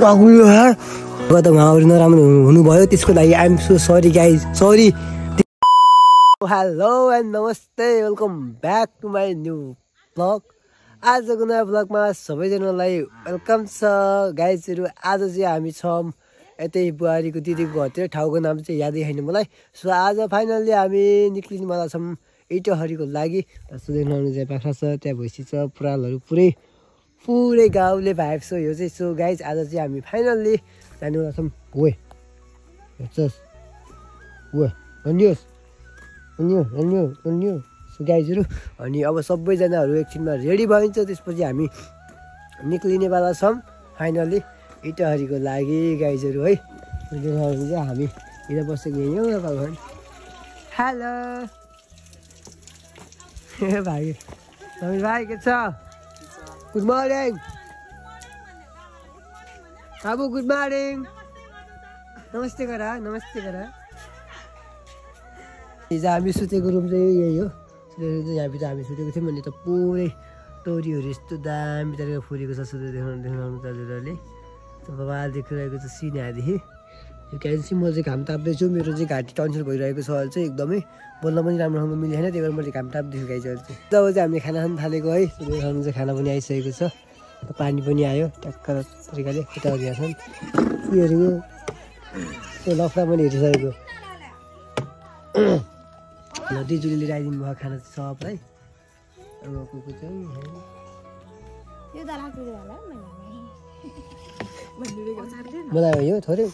टगुयो यार गत उहाँहरू नराम्रो हुनु- हुनुभयो त्यसको लागि I'm so sorry guys sorry hello and नमस्ते welcome back to my new vlog आजको नयाँ ब्लगमा सबैजनालाई वेलकम छ। गाइजहरू आज चाहिँ हामी छौँ यतै बुहारीको दिदीको घरतिर ठाउँको नाम चाहिँ यादै छैन मलाई। सो आज फाइनल्ली हामी निक्लिनेवाला छौँ इटहरीको लागि सुदेख्नु चाहिँ बाख्रा छ त्यहाँ भैँसी छ पुरालहरू पुरै पुरै गाउँले भाइब छ यो चाहिँ। सो गाइज आज चाहिँ हामी फाइनल्ली जानेवाला छौँ वे हेर्छस् वे धन्योस् धन्यो धन्यो धन्यो सो गाइजहरू अनि अब सबैजनाहरू एकछिनमा रेडी भइन्छ त्यसपछि हामी निक्लिनेवाला छौँ फाइनल्ली इटहरीको लागि गाइजहरू है। चाहिँ हामी यता बसेको यहीँ हो भगवान् हेलो। ए भाइ समीर भाइ के छ? गुड मर्निङ बाबु गुड मर्निङ नमस्ते गर नमस्ते गर। हिजो हामी सुतेको रुम चाहिँ यही हो। यहाँभित्र हामी सुतेको थियौँ अनि त पुरै तोरीहरू यस्तो दामी तरिकाले फुलेको छ सुते देखाउनु देखाउनु दाजुहरूले बबाल देखिरहेको छ सिन यहाँदेखि यो क्यान्सी म चाहिँ घाम ताप्दैछु मेरो चाहिँ घाँटी टन्सिल भइरहेको छ अहिले चाहिँ एकदमै। बोल्न पनि राम्रोसँग मिलेन त्यही भएर मैले घाम ताप्दैछु गाई चाहिँ अहिले चाहिँ। जब चाहिँ हामीले खाना खानु थालेको है चाहिँ खाना पनि आइसकेको छ। पानी पनि आयो ट्याक्क तरिकाले यहाँ छन्। उयोहरू त्यो लफडा पनि हेरिसकेको। दिजुले लिएर आइदिनु भयो खाना चाहिँ सबलाई चाहिँ त राख्दिनु होला मलाई यो थोरै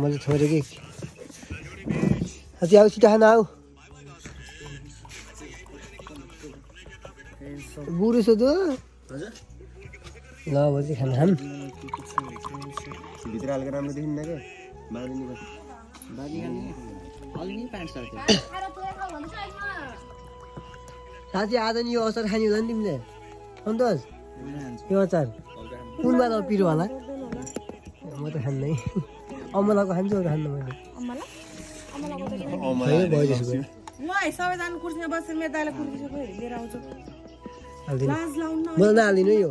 मैले छोडेँ कि अझै आऊ छिटो खाना आऊ बुढो सोधो ल भोलि खाना खाम भित्र हालेको राम्रो देखिन्न क्या साँच्ची आज नि यो अचार खाने होला नि तिमीले सन्तोष यो अचार। कुनमा त पिरो होला। म त खान्नै। अमलाको खान्छु अरू खान्न मैले। सबैजना कुर्सीमा बसेर मेरो दाइलाई कुर्सीको लिएर आउँछु। हालिदिनु। लाज लाउनु न मलाई नहालिदिनु है यो।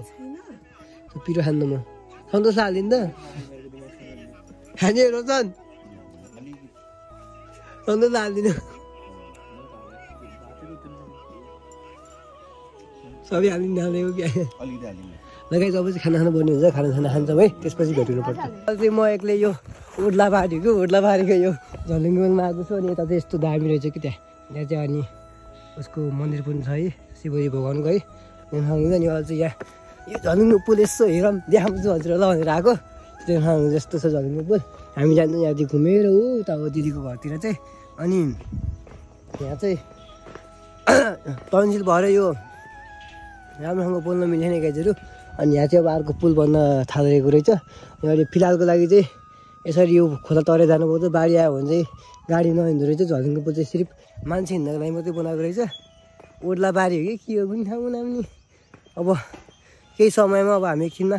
पिरो खान्न म। सन्तोष हालिदिनु त। खाने रोचन सन्तोष हालिदिनु। सबै हालिदिनु हालेको क्या। लगाइ जब चाहिँ खाना खाना बन्ने हुन्छ खाना खाना खान्छौँ है त्यसपछि भेट्नु पर्छ। अहिले चाहिँ म एक्लै यो उड्ला बारीको उड्ला बारीको यो। झलिङ्गलमा आएको छु अनि यता चाहिँ यस्तो दामी रहेछ कि त्यहाँ। त्यहाँ चाहिँ अनि उसको मन्दिर पनि छ है शिवजी भगवान्को है। देखाउनु नि अहिले चाहिँ यहाँ। यो झलिङ्गो पुल यसो हेरौँ देखाउँछु हजुरलाई भनेर आएको। देखाउनु जस्तो छ झलिङ्गो पुल। हामी जान्छौँ यहाँदेखि घुमेर ऊ उता हो दिदीको घरतिर चाहिँ। अनि यहाँ चाहिँ टन्सिल भएर यो राम्रोसँग बोल्न मिलेन गाइजहरू अनि यहाँ चाहिँ अब अर्को पुल बन्न थालिरहेको रहेछ। अनि फिलहालको लागि चाहिँ यसरी यो खोला तरेर जानुपर्छ बाढी आयो भने चाहिँ गाडी नहिँदो रहेछ झलिङको पुल चाहिँ सिर्फ मान्छे हिँड्नको लागि मात्रै बनाएको रहेछ। ओद्ला बारी हो कि? के हो पनि थाहा नाम नि? अब केही समयमा अब हामी एकछिनमा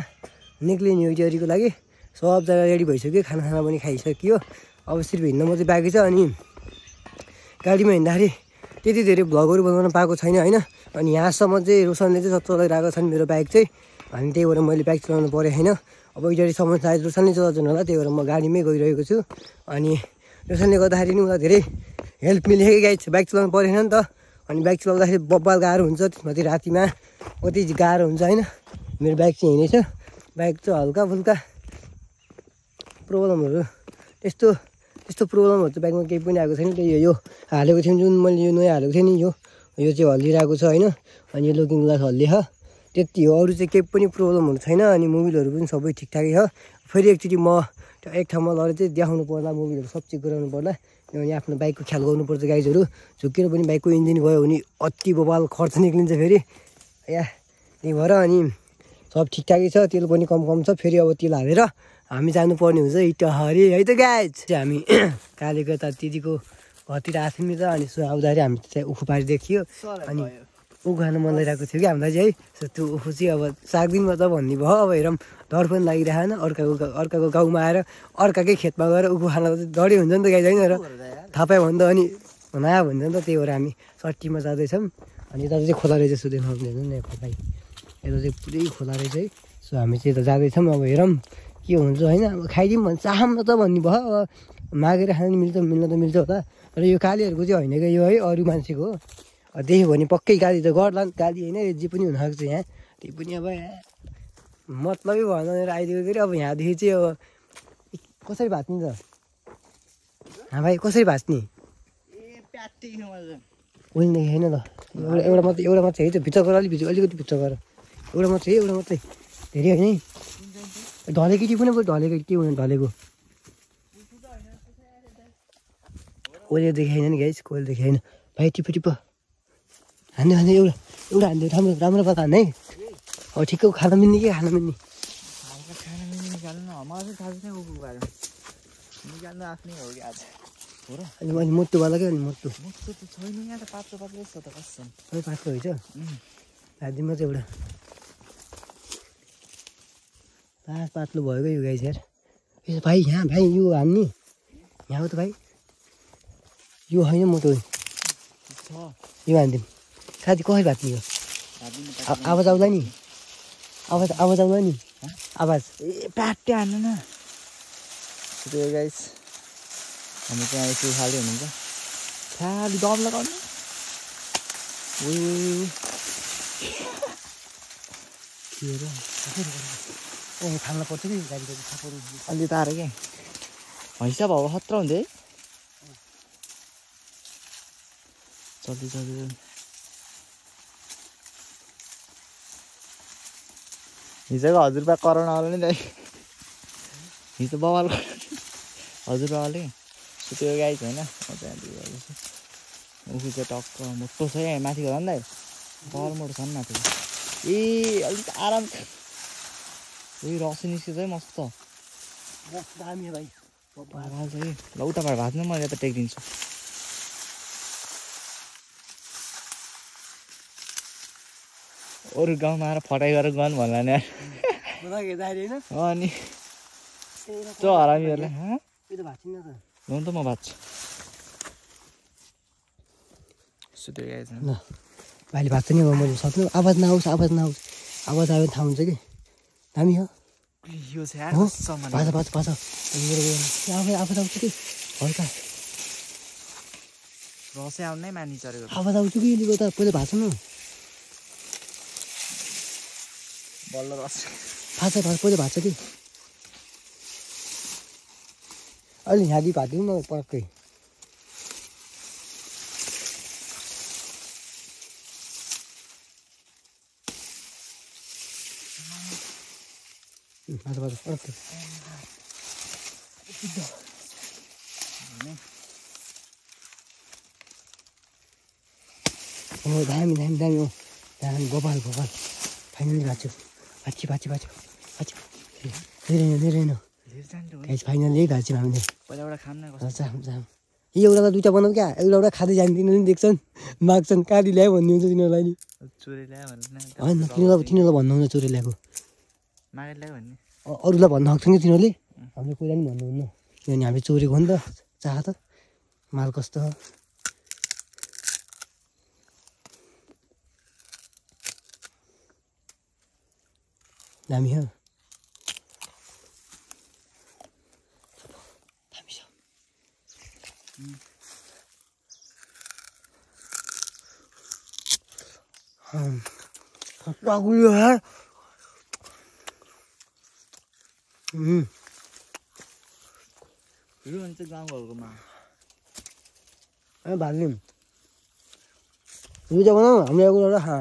हो टियरीको लागि। सबजना रेडी भइसक्यो खाना खाना पनि खाइसक्यो। अब सिर्फ हिँड्न मात्रै बाँकी छ अनि गाडीमा हिँड्दाखेरि त्यति धेरै भ्लगहरू बनाउन पाएको छैन होइन? अनि यहाँसम्म चाहिँ रोशनले चाहिँ चलाइरहेको छन् मेरो बाइक चाहिँ। अनि त्यही भएर मैले बाइक चलाउनु परेको छैन अब इटरीसम्म सायद रोशनले चलाउँछन् होला त्यही भएर म गाडीमै गइरहेको छु। अनि रोशनले गर्दाखेरि नि मलाई धेरै हेल्प मिलेको गाई बाइक चलाउनु परेन नि त। अनि बाइक चलाउँदाखेरि बब्बाल गाह्रो हुन्छ त्यसमाथि रातिमा कति गाह्रो हुन्छ होइन? मेरो बाइक चाहिँ हिँडेछ बाइक चाहिँ हल्का फुल्का प्रब्लमहरू त्यस्तो त्यस्तो प्रब्लमहरू चाहिँ बाइकमा केही पनि आएको छैन। त्यही यो हालेको थियौँ जुन मैले यो नयाँ हालेको थिएँ नि यो। यो चाहिँ हल्लिरहेको छ होइन? अनि यो लुकिङ ग्लास हल्लिएछ त्यति हो अरू चाहिँ केही पनि प्रब्लमहरू छैन अनि मोबिलहरू पनि सबै ठिकठाकै छ। फेरि एकचोटि म एक ठाउँमा लगेर चाहिँ देखाउनु पर्ला मोबिलहरू सब चेक गराउनु पर्ला। किनभने आफ्नो बाइकको ख्याल गर्नुपर्छ गाइजहरू झुकेर पनि बाइकको इन्जिन गयो भने अति बबाल खर्च निक्लिन्छ फेरि। या त्यही भएर अनि सब ठिकठाकै छ तेल पनि कम कम छ। फेरि अब तेल हालेर हामी जानुपर्ने हुन्छ इटहरी है त गाइज? हामी कालेको त दिदीको घरतिर आएको थियौँ नि त अनि सो आउँदाखेरि हामी चाहिँ उखु पारी देखियो। अनि ऊ खानु मन लागिरहेको थियो कि हामीलाई चाहिँ है? सो त्यो उखु चाहिँ अब साग दिनमा त भन्ने भयो। अब हेरौँ डर पनि लागिरहेन। अर्काको अर्काको गाउँमा आएर अर्काकै खेतमा गएर उखु खान डरै हुन्छ नि त गाई होइन र? थाहा पायो भने त अनि नआयो भन्छ नि त त्यही भएर हामी सट्टीमा जाँदैछौँ। अनि यता चाहिँ खोला रहेछ हेर्नु न खोला यता चाहिँ पुरै खोला रहेछ है? सो हामी चाहिँ यता जाँदैछौँ। अब हेरौँ के हुन्छ होइन? अब खाइदिउँ भन्छ चाहौँ न त भन्ने भयो अब मागेर खानु मिल्छ मिल्न त मिल्छ होला। तर यो कालीहरूको चाहिँ होइन क्या यो है अरू मान्छेको हो। देख्यो भने पक्कै गाली त गर्ला नि गाली होइन जे पनि हुनसक्छ यहाँ। त्यही पनि अब यहाँ मतलबै भएन भनेर आइदिएको फेरि अब यहाँदेखि चाहिँ अब कसरी भाँच्ने त? हाँ भाइ कसरी भाँच्ने? उहिलेदेखि होइन त एउटा एउटा मात्रै एउटा मात्रै है त्यो भित्र गर अलिक भित्र अलिकति भित्र गर। एउटा मात्रै है एउटा मात्रै धेरै होइन है? ढलेको कि पनि ढलेको के हुने? ढलेको। कोहीले देखाएन नि गाइस कोहीले देखाएन। भाइ टिप्पो टिप्पो। हान्दै हान्दै एउटा एउटा हान्दै राम्रो राम्रो पारा हान्ने है अब ठिक्क खान मिल्ने के? खान मिल्ने। निकाल्नु न मलाई चाहिँ थाहा छैन कुकुरको बारेमा निकाल्नु आफ्नै हो कि आज हो र अनि मैले मुटु। मुटु त छैन यहाँ त पातलो पातलो छ त सबै पाँचको होइन। हालिदिनु चाहिँ एउटा। पाँच पातलो भयो क्या यो गाई यार यसो भाइ यहाँ भाइ यो हान्ने यहाँ हो त भाइ। यो होइन मोटो छ यो हानिदिउँ साथी कसरी भाँच्ने यो आवाज आउँला नि। आवाज आवाज आउँला नि। आवाज। ए प्याट्टे हान्नु न। त्यो गाइस। हामी चाहिँ यसो खालि हुनुहुन्छ खालि दम लगाउनु। उयो के र? ए थाल्न पर्छ कि सपोर्ट अलि तारो क्या हैसा भयो खतरा हुन्छ है जल्दी जल्दी हिजोको हजुरबा करोनावाला नि दाइ हिजो बाबाले हजुरबाबाले सुत्यो गाई छ होइन म त्यहाँदेखि गर्दैछु उखु चाहिँ टक्क मोटो छ यहाँ माथि घर नि दाइ बर मोटो छ नि माथि ए अलिक आराम उयो रस निस्किन्छ है मस्त दामी भाइ ल उताबाट भाज्नु म यता टेकिदिन्छु अरू गाउँमा आएर फटाइ गरेर गन भन्ला नि अनि त्यो हरामीहरूलाई त म गाइस ल भाइले भाँच्छ नि अब मैले सक्नु आवाज नआओस् आवाज नआओस् आवाज आयो भने थाहा हुन्छ कि दामी हो? यो चाहिँ हो? यार भाषा भाषा भाषा आवाज आवाज आउँछ कि? हल्का। रसै आउनै मानि चढेको आवाज आउँछ कि लिएको त? पहिला भाषा न। बल्ल रस। भाषा भाषा पहिला भाषा कि? अलि यहाँदेखि भाँदिउँ न पक्कै ओ दामी Gopal Gopal finally guys finally एउटा त दुइटा बनाऊ क्या एउटा एउटा खाँदै जाने तिनीहरूले पनि देख्छन् माग्छन् काली ल्यायो भन्ने हुन्छ तिनीहरूलाई नि होइन तिनीहरूलाई तिनीहरूलाई भन्नुहुन्न चोरी ल्याएको भन्ने अरूलाई भन्न सक्छन् कि तिनीहरूले? हामीले कोहीलाई पनि भन्नुहुन्न। किनभने हामीले चोरेको हो नि त। चाह त। माल कस्तो? दामी हो। दामी छ। हुन्छ गाउँघरकोमा भाग्यौँ दुइटा बनाऊ हामीले एउटा खा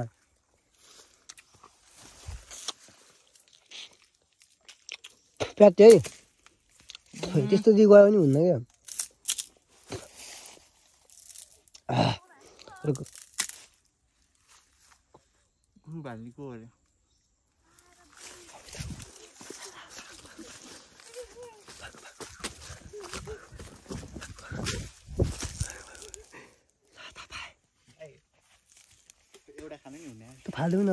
प्याट है खोइ, त्यस्तो दिइ गयो पनि हुन्न क्या अरे एउटा खाने फाल्दो न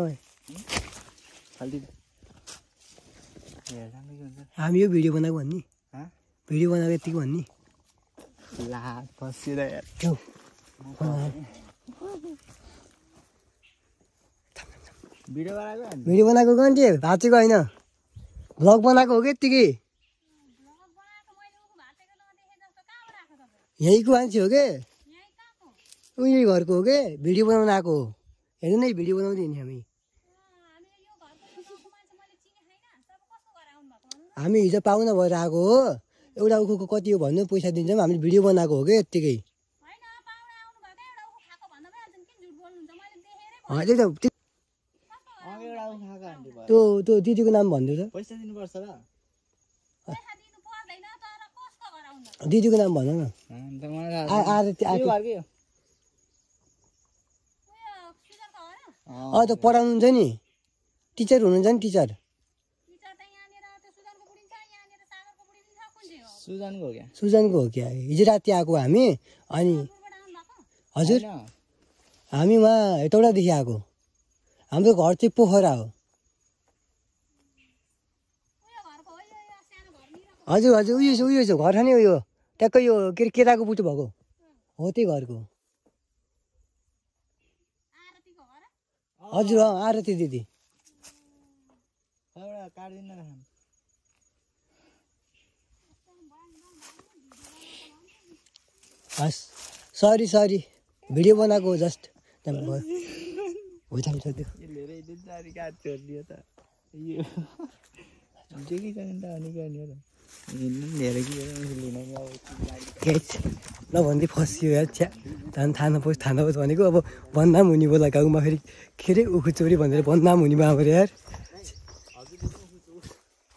हामी यो भिडियो बनाएको भन्ने। हँ? भिडियो बनाएको यतिको भन्ने। ला फसिएर भिडियो बनाएको भिडियो बनाएको गन्टे भाँचेको होइन। भ्लग बनाएको हो कि यत्तिकै? यहीँको मान्छे हो कि? उयो घरको हो कि? भिडियो बनाउनु आएको हो। हेर्नु नै भिडियो बनाउँदै नि हामी हामी हिजो पाहुना भएर आएको हो एउटा उखुको कति हो भन्नु पैसा दिन्छौँ हामीले भिडियो बनाएको हो कि यत्तिकै अँ, त्यही त त्यो- त्यो दिदीको नाम र दिदीको नाम भन न अन्त मलाई थाहा आ- छैन। आएर त्यो पढाउनुहुन्छ नि। टिचर हुनुहुन्छ नि टिचर। सुजनको हो? क्या? सुजनको हो क्या। हिजो राति आएको हामी अनि हजुर। हामी उहाँ हेटौडादेखि आएको। हाम्रो घर चाहिँ पोखरा हो। हजुर हजुर उयो छ उयो छ घर खाने उयो। ट्याक्कै यो के अरे केराको बुटो भएको। हो त्यही घरको। हजुर आरती दिदी। हस् सरी सरी भिडियो बनाएको हो जस्ट। त। यो त नि गाइस नभन्दै फसियो यार छ्या झन् थाहा नपोस् थाहा नपोस् भनेको अब बदनाम हुने बोला गाउँमा फेरि के अरे उखु चोरी भनेर बदनाम हुने भयो हाम्रो यार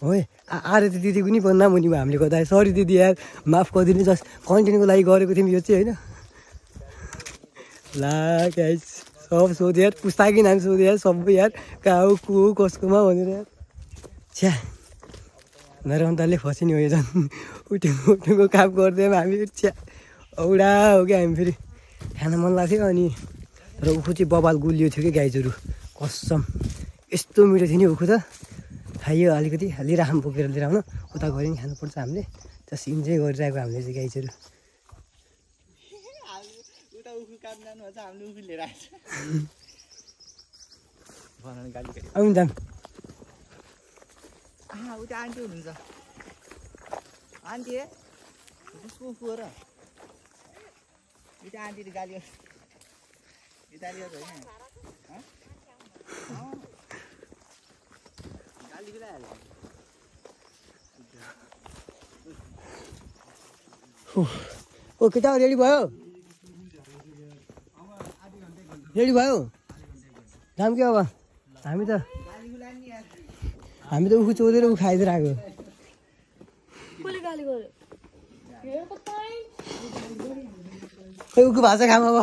हो है आ- आरती दिदी पनि बदनाम हुने भयो हामीले गर्दा सरी दिदी यार माफ गरिदिनु जस्ट कन्टेन्टको लागि गरेको थियौँ यो चाहिँ होइन ला गाइस सब सोध्यो यार पुस्ताकी नाम सोध्यो यार सबै यार कहाँ हो को कसकोमा भनेर यार छ्या नरमताले फसिने हो झन् उठ्यो उठ्नुको काम गर्दैनौँ हामी छ्या औडा हो क्या हामी फेरि। खान मन लाग्थ्यो अनि तर उखु चाहिँ बबाल गुलियो थियो कि गाइजहरू कसम। यस्तो मिठो थियो नि उखु त। खाइयो अलिकति लिएर बोकेर लिएर आउनु उता गऱ्यो नि खानुपर्छ हामीले। जस्ट इन्जोय गरिरहेको हामीले चाहिँ गाइजहरू उता उखु काट्नु जानुभएको छ हामीले उखु लिएर आएको छ बनाउने गाली गरे आउनु जाम आहा उता आन्टी हुनुहुन्छ आन्टी हो र उता आन्टीले गाली गर्छ होइन। गाली ओ केटा रेडी भयो रेडी भयो जाम के अब हामी त हामी त उखु चोरेर उखु गर्यो? खै उखु भाषा खाम अब।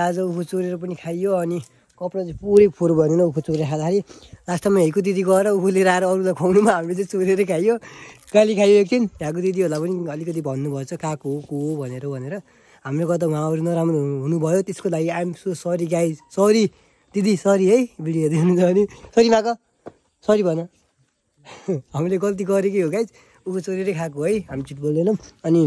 आज उखु चोरेर पनि खाइयो अनि कपडा चाहिँ पुरै फोहोर भयो नि उखु चोरेर खाँदाखेरि लास्टमा हेको दिदी गएर उखु लिएर आएर अरूलाई खुवाउनुमा हामीले चाहिँ चोरेरै खाइयो। गाली खाइयो एकछिन। ह्याको दिदीहरूलाई पनि अलिकति भन्नुभएछ कहाँको हो को हो? भनेर भनेर। हामीले गर्दा उहाँहरू नराम्रो हुनु- हुनुभयो। त्यसको लागि I'm so sorry guy sorry दिदी सरी है भिडियो हेर्दै हुनुहुन्छ भने सरी माग। सरी भन। हामीले गल्ती गरेकै हो गाइज उखु चोरेरै खाएको है हामी चिट बोल्दैनौँ। अनि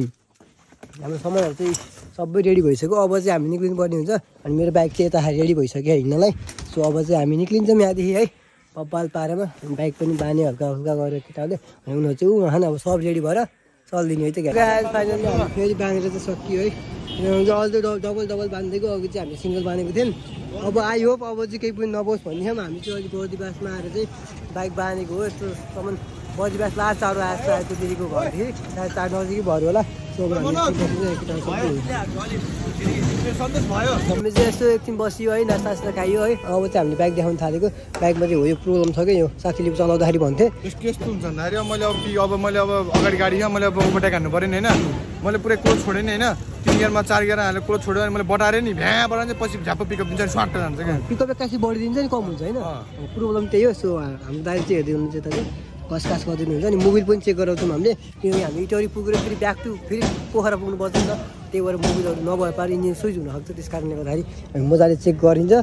हाम्रो सामानहरू चाहिँ सबै रेडी भइसक्यो। अब चाहिँ हामी निक्लिनु पर्ने हुन्छ। अनि मेरो बाइक चाहिँ यता रेडी भइसक्यो हिँड्नलाई। सो अब चाहिँ हामी निक्लिन्छौँ यहाँदेखि है कपाल पारेमा। बाइक पनि बाने हल्का हल्का गरेर केटाहरूले। अनि उनीहरू चाहिँ ऊ खान अब सब रेडी भएर चलिदिने है त फेरि बाँधेर चाहिँ सकियो है। अझै डबल डबल बाँधिदिएको अघि चाहिँ हामीले सिङ्गल बाँधेको थियौँ। अब आई होप अब चाहिँ केही पनि नबोस् भन्ने हामी चाहिँ अहिले बर्दिवासमा आएर चाहिँ बाइक बाँधेको हो। यस्तोसम्म बर्दिवास लास्ट चार आएको आएको दिदीको घर थिएँ सायद चार नजिकै भएर होला। सो अब हामी एकछिन बसेर केटाहरू सबै हामी चाहिँ यस्तो एकछिन बसियो है नास्ता सास्ता खाइयो है। अब चाहिँ हामीले बाइक देखाउनु थालेको। बाइकमा चाहिँ हो यो प्रब्लम छ क्या यो? साथीले चलाउँदाखेरि भन्थे। यस्तो हुन्छ भन्दाखेरि अब मैले अब कि अब मैले अब अगाडि गाडी छ मैले अब ओभरटेक हान्नु पऱ्यो नि होइन। मैले पुरै क्लोज छोडेँ नि होइन। तिन गियरमा चार गियर हालेर क्लोज छोड्यो अनि मैले बटाएँ नि। भ्याँबाट चाहिँ पछि झ्याप्प पिकअप दिन्छ नि स्वाट जान्छ क्या। पिकअप एक्कासी बढिदिन्छ नि कम हुन्छ होइन। प्रब्लम त्यही हो। सो हाम्रो दाइले चाहिँ हेर्दै हुनुहुन्छ कास गरिदिनु हुन्छ अनि मोबिल पनि चेक गराउँछौँ हामीले। किनकि हामी इटरी पुगेर फेरि ब्याक टु फेरि पोखरा पुग्नु पर्छ नि त। त्यही भएर मोबिलहरू नभए पार इन्जिन स्विच हुनसक्छ त्यस कारणले गर्दाखेरि हामी मजाले चेक गरिन्छ।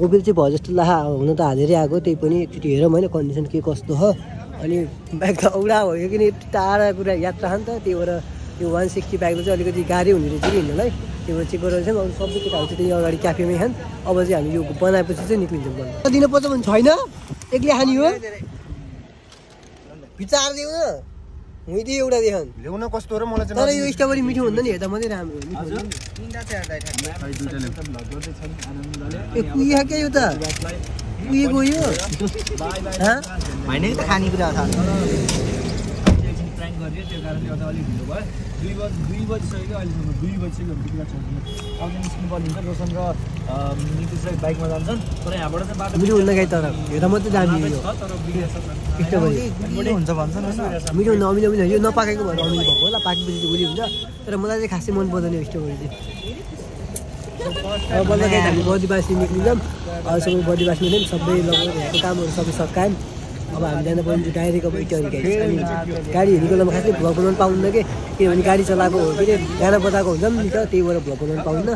मोबिल चाहिँ भयो जस्तो ला हुन त हालेरै आएको त्यही पनि एकचोटि हेरौँ होइन कन्डिसन के कस्तो हो। अनि बाइक त औडा भयो किन टाढा कुरा यात्रा हो नि त त्यही भएर यो वान सिक्सटी बाइकमा चाहिँ अलिकति गाह्रै हुने रहेछ कि हिँड्नलाई। त्यही भएर चेक गरेर चाहिँ सबै केटाहरू चाहिँ त्यही अगाडि क्याफेमै खान् अब चाहिँ हामी यो बनाएपछि चाहिँ निक्लिन्छौँ दिनुपर्छ भने छैन? एक्लै खाने हो। विचार दिउ न। हुइदियो एउटा देखाउँ ल्याउन कस्तो हो र मलाई तर यो स्ट्रबेरी मिठो हुँदैन नि हेर्दा मात्रै राम्रो हुन्छ ए क्या यो त? कुहिएको यो? हँ? होइन त खानेकुरा छ प्राङ्क गरियो त्यो कारणले गर्दा अलिक ढिलो भयो। दुई बजी दुई बजिसक्यो अहिलेसम्म दुई बजिसक्यो भने कुरा छैन। अब चाहिँ निस्किनु पर्ने हुन्छ रोशन र नितिश बाइकमा जान्छन्। तर यहाँबाट चाहिँ बाटो मिठो हुन्न गाई तर। हेर्दा मात्रै दामी हो यो। छ तर बिग्रेछ हुन्छ भन्छन् होइन। मिठो हुन्न अमिलो अमिलो यो नपाकेको भएर अमिलो भएको होला पाकेपछि चाहिँ गुली हुन्छ। तर मलाई चाहिँ खासै मन पर्दैन यो स्ट्रबेरी चाहिँ। अब बल्ल गाई हामी बडीबासी निक्लिन्छौँ अहिलेसम्म बडीबास निक्ल्यौँ सबै यहाँको कामहरू सबै सकायौँ अब हामी जानु पर्ने डाइरेक्ट अब गाडी अनि गाडी बेलामा खासै भ्लग बनाउनु पाउन्न कि? किनभने गाडी चलाएको हो कि? गाना बजाएको हुन्छ नि त त्यही भएर भ्लग बनाउनु पाउन्न।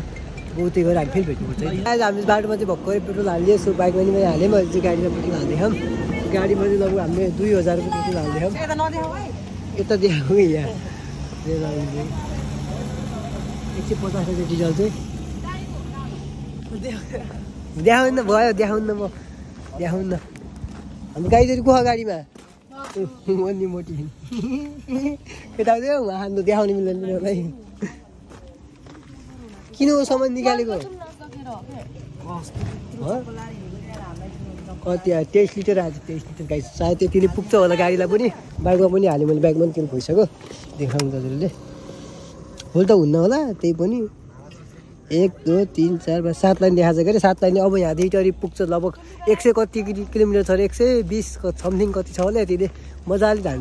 अब त्यही भएर हामी फेरि भेट्नुपर्छ आज हामी बाटोमा चाहिँ भर्खरै पेट्रोल हालिदियो सो बाइकमा पनि मैले हालेँ मैले चाहिँ गाडीमा पेट्रोल हालिदिएँ। गाडीमा चाहिँ लगभग हामीले दुई हजार रुपियाँ पेट्रोल हालिदिएँ यता यता देखाएको कि यहाँ एक सय पचास रुपियाँ डिजल चाहिँ देखाउनु न भयो देखाउनु न म देखाउनु। न हाम्रो गाडी चाहिँ को गाडीमा म नि मोटी केटाउँदै उहाँ हाम्रो देखाउनु मिल्दैन तिनीहरूलाई किन हो सामान निकालेको? हो? कति आयो तेइस लिटर आज तेइस लिटर गाई सायद त्यति नै पुग्छ होला गाडीलाई पनि। बाइकमा पनि हाल्यो मैले बाइकमा पनि तेल भइसक्यो। देखाउनु दाजुले फुल त हुन्न होला त्यही पनि। एक दुई तिन चार पाँच सात लाइन देखाएको छ के अरे सात लाइन अब यहाँ इटरी पुग्छ लगभग एक सय कति किलो- किलोमिटर छ अरे एक सय बिस समथिङ कति छ होला यतिले मजाले चाहिँ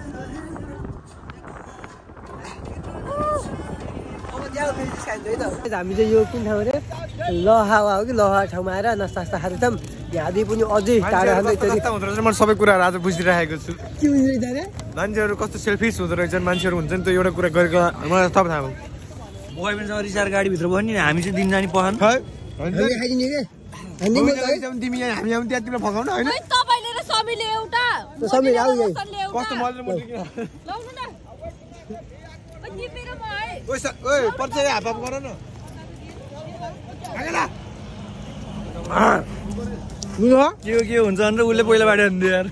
हामी चाहिँ यो कुन ठाउँ अरे लहावा हो कि लहा ठाउँमा आएर नास्ता खाँदैछौँ यहाँदेखि पनि अझै टाढा मैले सबै कुराहरू आज बुझिरहेको छु। के बुझ्दैछ अरे मान्छेहरू कस्तो सेल्फिस हुँदो रहेछन् मान्छेहरू हुन्छ नि त एउटा कुरा गरेको मलाई सब थाहा भयो। बोयफ्रेन्डसँग रिसाएर गाडीभित्र बस्ने हामी चाहिँ दिन जाने पहन। खै? हामीले खाइदिने के? हामी तिमी पनि हामी त्यहाँतिर फकाउन होइन? ओइ सा- ओइ परिचय हाफ हाफ गर न। के हो? के हुन्छ भनेर उसले पहिला बाटो हान्दियो यार।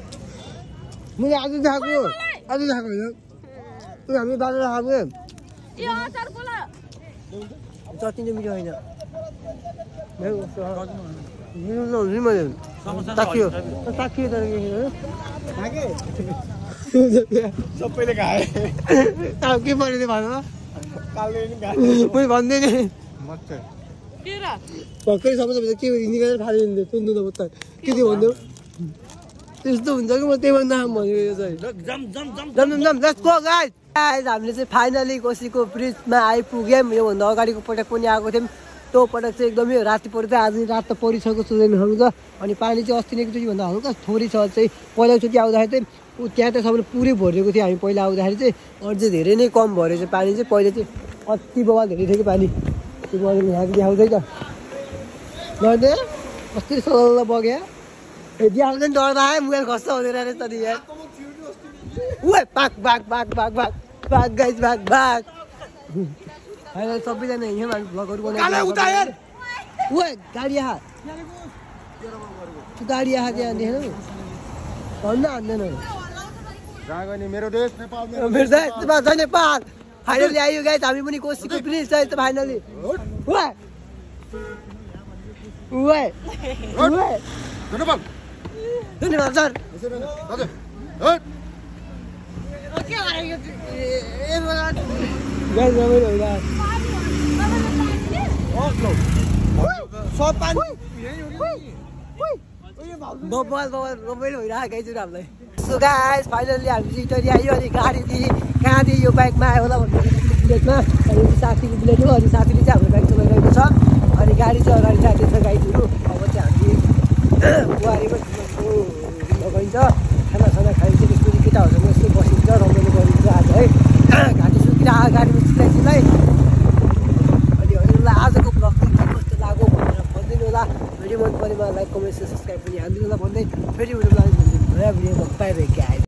मैले आज आज होइन। त्यो हामी खाएको चट्नी चाहिँ मिठो होइन। मिठो नहुनु नि मैले। ताकियो। ताकियो तर के सबैले खाए। अब के पऱ्यो त्यो भन्नु मैले भन्दै नि भर्खरै सबैजना के निकालेर फालिदिन्थ्यो सुन्नु त त के त्यो भन्थ्यो त्यस्तो हुन्छ कि म त्यही भन्दा भनेको यो चाहिँ जम जम जम जम जम जम लेट्स गो गाइस गाइस हामीले चाहिँ फाइनली कोसीको ब्रिजमा आइपुग्यौँ योभन्दा अगाडिको पटक पनि आएको थियौँ त्यो पटक चाहिँ एकदमै राति पऱ्यो आज रात त परिसकेको सुँदैन छ अनि पानी चाहिँ अस्ति नै एकचोटिभन्दा हल्का थोरै छ चाहिँ पहिलोचोटि आउँदाखेरि चाहिँ ऊ त्यहाँ त सबैले पुरै भरिएको थियो। हामी पहिला आउँदाखेरि चाहिँ अझै धेरै नै कम भऱ्यो चाहिँ पानी चाहिँ पहिला चाहिँ अति बवाल धेरै थियो कि पानी। त्यो मैले यहाँको देखाउँदै त लड्ने कस्तो सल्ल बग्यो। ए देखाउँदै नि डरदा आयो मोबाइल खस्छ हुँदैन रहेछ त यहाँ Ué, बाघ बाघ बाघ बाघ बाघ बाघ गाइस बाघ बाघ होइन सबैजना हिँड्यौँ हामी भ्लगहरू बनाउँछ उए गाडी आहा। गाडी आहा त्यहाँ देखेन भन्न हान्दैन मेरो देश नेपाल मेरो देश नेपाल फाइनली आयो गाइस हामी पनि कोसीको ब्रिज छ त फाइनली धन्यवाद। सर। सब पानी बबाल बबाल रमाइलो भइरहेको हामीलाई सो गाइस फाइनल्ली हामी रिटर्न आयो अनि गाडीदेखि कहाँदेखि यो बाइकमा आयो होला भन्नु बुलेटमा अनि साथीको बुलेट हो अनि साथीले चाहिँ हाम्रो बाइक चलाइरहेको छ अनि गाडी चाहिँ अगाडि जाँदैछ गाइजहरू अब चाहिँ हामी बुहारीमा लगाइन्छ खानासाना खाइन्छ त्यसपछि केटाहरूसँग यस्तो बसिन्छ रमाइलो गरिन्छ आज है घाँटी सुकिरहेको गाडीमा चिल्लाइ चिल्लाइ अनि हजुरलाई आजको ब्लग चाहिँ के कस्तो लाग्यो भनिदिनु होला भिडियो मन परेमा लाइक कमेन्ट सब्सक्राइब पनि हालिदिनु होला भन्दै फेरि भिडियो नयाँ भिडियोमा गाइस